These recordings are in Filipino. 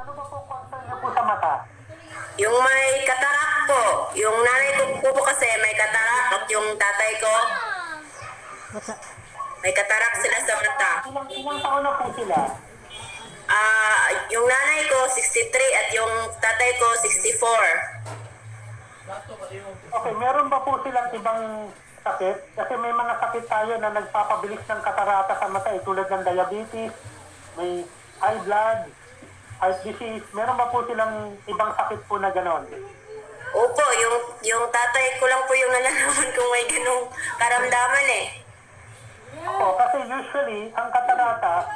Ano ba po concern niyo po sa mata? Yung may katarak po. Yung nanay ko po, po kasi may katarak at yung tatay ko may katarak sila sa mata. Ilang, ilang taon na po sila? Ah, yung nanay ko 63 at yung tatay ko 64. Okay, meron ba po silang ibang sakit? Kasi may mga sakit tayo na nagpapabilis ng katarata sa mata, eh, tulad ng diabetes, may high blood, heart disease. Meron ba po silang ibang sakit po na ganon? Opo, yung yung tatay ko lang po yung nalalaman kung may ganong karamdaman eh. Opo, kasi usually, ang katarata,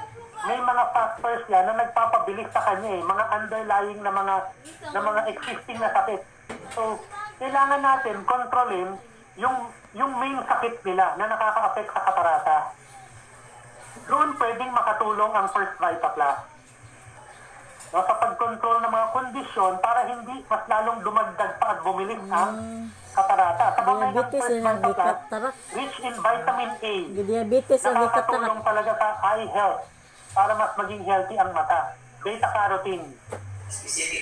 may mga factors yan na nagpapabilis sa kanya eh, mga underlying na mga na mga existing na sakit. So, kailangan natin kontrolin yung yung main sakit nila na nakaka-affect sa katarata. Doon pwedeng makatulong ang First Vita Plus. No, sa pag-control ng mga kondisyon para hindi mas lalong dumagdag pa at bumilis ang katarata. Sa mga ng Diabetes First katarak. rich in vitamin A, Diabetes ang katarak. nakakatulong talaga sa eye health para mas maging healthy ang mata. Beta-carotene.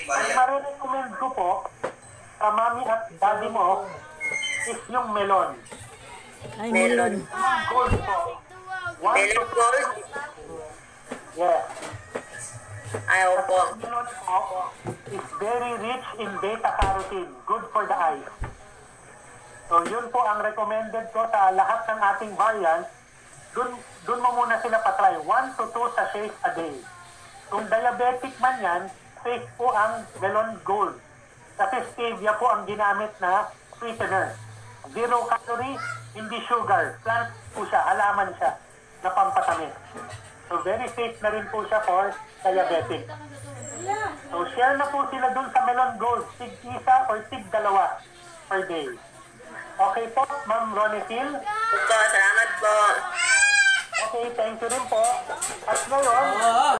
Ang marirecommend ko po sa mami at daddy mo is yung melon. Ay, Melon. melon. Gold po. One Melon gold. Yes. Ay, opo. Melon po is very rich in beta-carotene. Good for the eyes. So yun po ang recommended ko sa lahat ng ating variants. Dun, dun mo muna sila patry. 1 to 2 sachets a day. Kung diabetic man yan, safe po ang melon gold. Kasi stevia po ang ginamit na sweetener. Zero calorie, hindi sugar. Plant po siya, halaman siya na pampatamis. So very safe na rin po siya for diabetic. So share na po sila dun sa melon gold. Tig isa or tig dalawa per day. Okay po, Ma'am Ronifil. Opo, salamat po. Okay, thank you rin po. At ngayon,